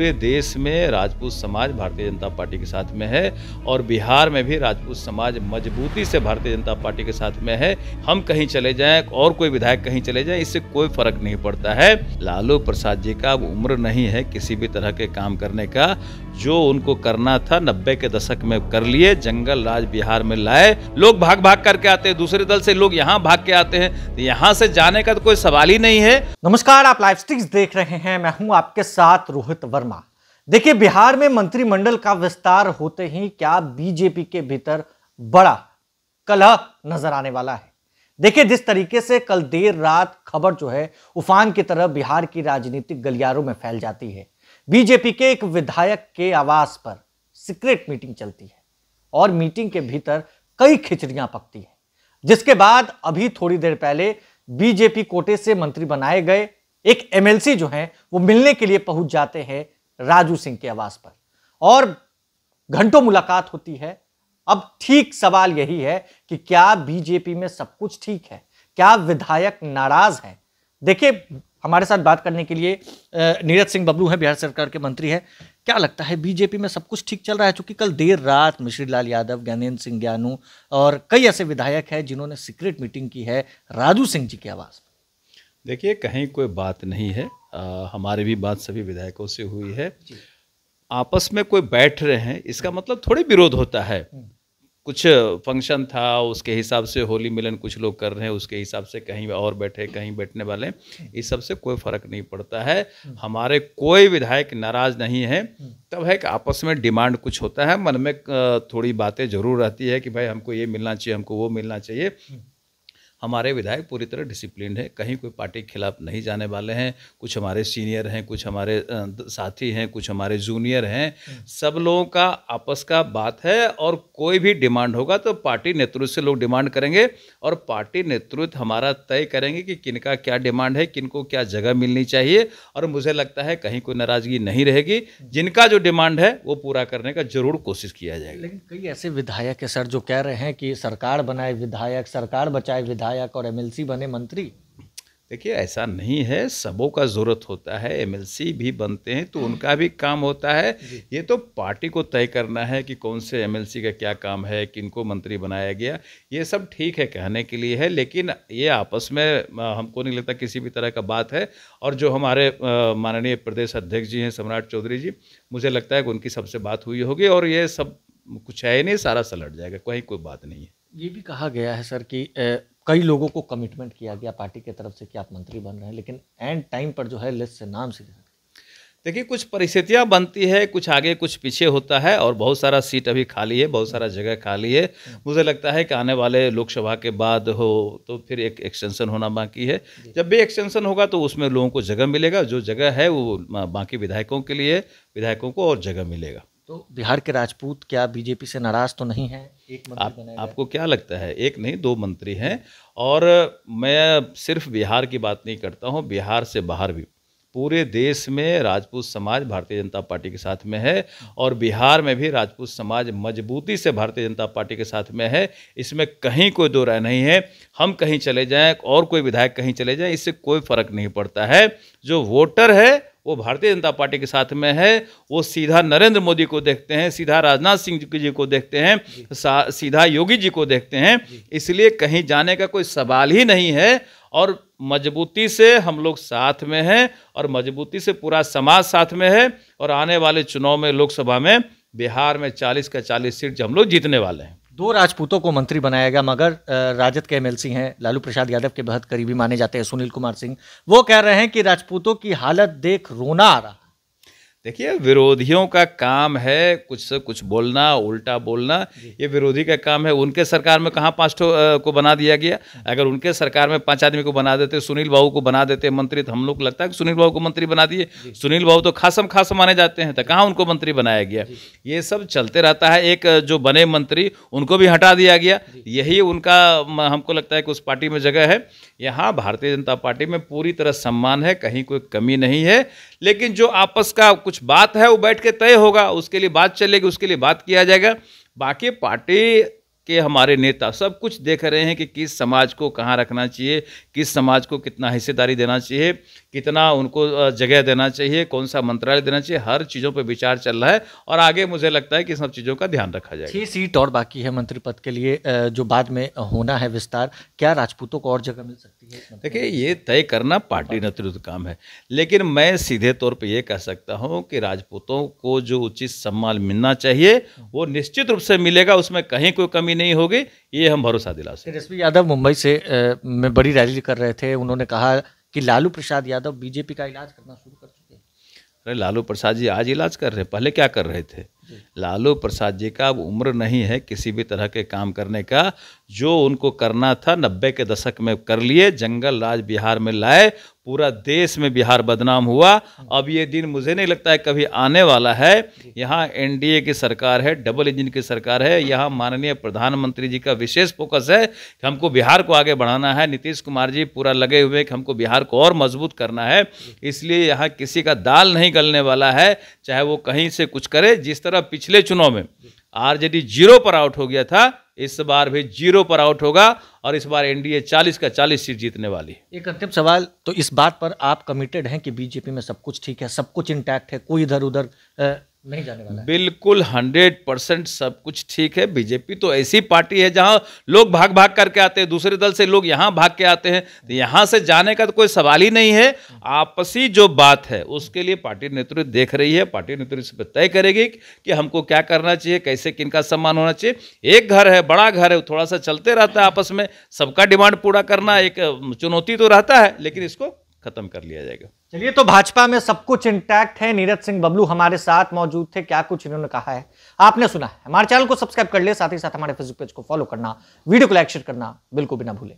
पूरे देश में राजपूत समाज भारतीय जनता पार्टी के साथ में है और बिहार में भी राजपूत समाज मजबूती से भारतीय जनता पार्टी के साथ में है। हम कहीं चले जाएँ और कोई विधायक कहीं चले जाएँ, इससे कोई फ़र्क नहीं पड़ता है। लालू प्रसाद जी का अब उम्र नहीं है किसी भी तरह के काम करने का। जो उनको करना था नब्बे के दशक में कर लिए, जंगल राज बिहार में लाए। लोग भाग भाग करके आते हैं, दूसरे दल से लोग यहाँ भाग के आते हैं। तो यहाँ से जाने का तो कोई सवाल ही नहीं है। नमस्कार, आप लाइव स्टिक्स देख रहे हैं। मैं हूँ आपके साथ रोहित वर्मा। देखिए, बिहार में मंत्रिमंडल का विस्तार होते ही क्या बीजेपी के भीतर बड़ा कलह नज़र आने वाला है। देखिए, जिस तरीके से कल देर रात खबर जो है, उफान की तरह बिहार की राजनीतिक गलियारों में फैल जाती है। बीजेपी के एक विधायक के आवास पर सीक्रेट मीटिंग चलती है और मीटिंग के भीतर कई खिचड़ियाँ पकती है, जिसके बाद अभी थोड़ी देर पहले बीजेपी कोटे से मंत्री बनाए गए एक एमएलसी जो हैं, वो मिलने के लिए पहुँच जाते हैं राजू सिंह के आवास पर। और घंटों मुलाकात होती है। अब ठीक सवाल यही है कि क्या बीजेपी में सब कुछ ठीक है? क्या विधायक नाराज़ हैं? देखिए हमारे साथ बात करने के लिए नीरज सिंह बबलू हैं बिहार सरकार के मंत्री हैं। क्या लगता है बीजेपी में सब कुछ ठीक चल रहा है? चूँकि कल देर रात मिश्री लाल यादव ज्ञानेन्द्र सिंह ज्ञानू और कई ऐसे विधायक हैं जिन्होंने सीक्रेट मीटिंग की है राजू सिंह जी के आवास देखिए कहीं कोई बात नहीं है। आ, हमारी भी बात सभी विधायकों से हुई है। आपस में कोई बैठ रहे हैं इसका मतलब थोड़ी विरोध होता है। कुछ फ़ंक्शन था उसके हिसाब से होली मिलन कुछ लोग कर रहे हैं उसके हिसाब से कहीं और बैठे कहीं बैठने वाले इस सबसे कोई फ़र्क नहीं पड़ता है। हमारे कोई विधायक नाराज़ नहीं है तब है कि आपस में डिमांड कुछ होता है मन में थोड़ी बातें ज़रूर रहती है कि भाई हमको ये मिलना चाहिए हमको वो मिलना चाहिए। हमारे विधायक पूरी तरह डिसिप्लिन है, कहीं कोई पार्टी के खिलाफ नहीं जाने वाले हैं, कुछ हमारे सीनियर हैं, कुछ हमारे साथी हैं, कुछ हमारे जूनियर हैं, सब लोगों का आपस का बात है और कोई भी डिमांड होगा तो पार्टी नेतृत्व से लोग डिमांड करेंगे और पार्टी नेतृत्व हमारा तय करेंगे कि किनका क्या डिमांड है, किनको क्या जगह मिलनी चाहिए और मुझे लगता है कहीं कोई नाराज़गी नहीं रहेगी। जिनका जो डिमांड है, वो पूरा करने का ज़रूर कोशिश किया जाएगा। लेकिन कई ऐसे विधायक है, सर, जो कह रहे हैं कि सरकार बनाए विधायक, सरकार बचाए विधायक विधायक और एमएलसी बने मंत्री? देखिए ऐसा नहीं है। सबों का ज़रूरत होता है। एमएलसी भी बनते हैं तो उनका भी काम होता है। ये तो पार्टी को तय करना है कि कौन से एमएलसी का क्या काम है किनको मंत्री बनाया गया। ये सब ठीक है कहने के लिए है लेकिन ये आपस में हमको नहीं लगता किसी भी तरह का बात है। और जो हमारे माननीय प्रदेश अध्यक्ष जी हैं सम्राट चौधरी जी मुझे लगता है कि उनकी सबसे बात हुई होगी और ये सब कुछ है नहीं सारा सलट जाएगा कहीं कोई बात नहीं है। ये भी कहा गया है सर कि कई लोगों को कमिटमेंट किया गया पार्टी की तरफ़ से कि आप मंत्री बन रहे हैं लेकिन एंड टाइम पर जो है लिस्ट से नाम से देखिए कुछ परिस्थितियाँ बनती है कुछ आगे कुछ पीछे होता है और बहुत सारा सीट अभी खाली है बहुत सारा जगह खाली है। मुझे लगता है कि आने वाले लोकसभा के बाद हो तो फिर एक एक्सटेंशन होना बाकी है। जब भी एक्सटेंशन होगा तो उसमें लोगों को जगह मिलेगा जो जगह है वो बाकी विधायकों के लिए विधायकों को और जगह मिलेगा। तो बिहार के राजपूत क्या बीजेपी से नाराज़ तो नहीं है? एक मंत्री आप, आपको क्या लगता है? एक नहीं दो मंत्री हैं। और मैं सिर्फ़ बिहार की बात नहीं करता हूँ बिहार से बाहर भी। पूरे देश में राजपूत समाज भारतीय जनता पार्टी के साथ में है और बिहार में भी राजपूत समाज मजबूती से भारतीय जनता पार्टी के साथ में है। इसमें कहीं कोई दो राय नहीं है। हम कहीं चले जाएँ और कोई विधायक कहीं चले जाएँ इससे कोई फ़र्क नहीं पड़ता है। जो वोटर है वो भारतीय जनता पार्टी के साथ में है। वो सीधा नरेंद्र मोदी को देखते हैं सीधा राजनाथ सिंह जी को देखते हैं सीधा योगी जी को देखते हैं। इसलिए कहीं जाने का कोई सवाल ही नहीं है। और मजबूती से हम लोग साथ में हैं और मजबूती से पूरा समाज साथ में है और आने वाले चुनाव में लोकसभा में बिहार में 40 का 40 सीट हम लोग जीतने वाले हैं। दो राजपूतों को मंत्री बनाया गया, मगर राजद के एमएलसी हैं, लालू प्रसाद यादव के बहुत करीबी माने जाते हैं सुनील कुमार सिंह। वो कह रहे हैं कि राजपूतों की हालत देख रोना आ रहा। देखिए विरोधियों का काम है कुछ से कुछ बोलना उल्टा बोलना। ये विरोधी का काम है। उनके सरकार में कहाँ पाँच को बना दिया गया? अगर उनके सरकार में पाँच आदमी को बना देते सुनील बाबू को बना देते मंत्री तो हम लोग को लगता है कि सुनील बाबू को मंत्री बना दिए। सुनील बाबू तो खासम खास माने जाते हैं तो कहाँ उनको मंत्री बनाया गया? ये सब चलते रहता है। एक जो बने मंत्री उनको भी हटा दिया गया। यही उनका हमको लगता है कि उस पार्टी में जगह है। यहाँ भारतीय जनता पार्टी में पूरी तरह सम्मान है कहीं कोई कमी नहीं है। लेकिन जो आपस का कुछ बात है, वो बैठ के तय होगा, उसके लिए बात चलेगी, उसके लिए बात किया जाएगा। बाकी पार्टी के हमारे नेता सब कुछ देख रहे हैं कि किस समाज को कहाँ रखना चाहिए किस समाज को कितना हिस्सेदारी देना चाहिए कितना उनको जगह देना चाहिए कौन सा मंत्रालय देना चाहिए हर चीज़ों पर विचार चल रहा है और आगे मुझे लगता है कि सब चीज़ों का ध्यान रखा जाए छह सीट और बाकी है मंत्री पद के लिए जो बाद में होना है विस्तार क्या राजपूतों को और जगह मिल सकती है देखिए ये तय करना पार्टी नेतृत्व काम है लेकिन मैं सीधे तौर पर यह कह सकता हूँ कि राजपूतों को जो उचित सम्मान मिलना चाहिए वो निश्चित रूप से मिलेगा उसमें कहीं कोई कमी नहीं होगी ये हम भरोसा दिला सकते तेजस्वी यादव मुंबई से में बड़ी रैली कर रहे थे। उन्होंने कहा कि लालू प्रसाद यादव बीजेपी का इलाज करना शुरू कर चुके हैं। अरे लालू प्रसाद जी आज इलाज कर रहे हैं। पहले क्या कर रहे थे? लालू प्रसाद जी का अब उम्र नहीं है किसी भी तरह के काम करने का। जो उनको करना था नब्बे के दशक में कर लिए जंगल राज बिहार में लाए पूरा देश में बिहार बदनाम हुआ। अब ये दिन मुझे नहीं लगता है कभी आने वाला है। यहाँ एनडीए की सरकार है, डबल इंजन की सरकार है। यहाँ माननीय प्रधानमंत्री जी का विशेष फोकस है कि हमको बिहार को आगे बढ़ाना है। नीतीश कुमार जी पूरा लगे हुए कि हमको बिहार को और मज़बूत करना है। इसलिए यहाँ किसी का दाल नहीं गलने वाला है, चाहे वो कहीं से कुछ करे। जिस तरह पिछले चुनाव में आरजेडी ज़ीरो पर आउट हो गया था इस बार भी ज़ीरो पर आउट होगा और इस बार एनडीए 40 का 40 सीट जीतने वाली एक अंतिम सवाल तो इस बात पर आप कमिटेड हैं कि बीजेपी में सब कुछ ठीक है, सब कुछ इंटैक्ट है, कोई इधर उधर नहीं जाने वाला बिल्कुल हंड्रेड परसेंट सब कुछ ठीक है। बीजेपी तो ऐसी पार्टी है जहाँ लोग भाग भाग करके आते हैं, दूसरे दल से लोग यहाँ भाग के आते हैं तो यहाँ से जाने का तो कोई सवाल ही नहीं है। आपसी जो बात है, उसके लिए पार्टी नेतृत्व देख रही है, पार्टी नेतृत्व तय करेगी कि हमको क्या करना चाहिए, कैसे किनका सम्मान होना चाहिए। एक घर है, बड़ा घर है थोड़ा सा चलते रहता है आपस में, सबका डिमांड पूरा करना एक चुनौती तो रहता है, लेकिन इसको खत्म कर लिया जाएगा। चलिए तो भाजपा में सब कुछ इंटैक्ट है। नीरज सिंह बबलू हमारे साथ मौजूद थे। क्या कुछ इन्होंने कहा है? आपने सुना है। हमारे चैनल को सब्सक्राइब कर ले, साथ ही साथ हमारे फेसबुक पेज को फॉलो करना, वीडियो को लाइक शेयर करना बिल्कुल भी ना भूलें।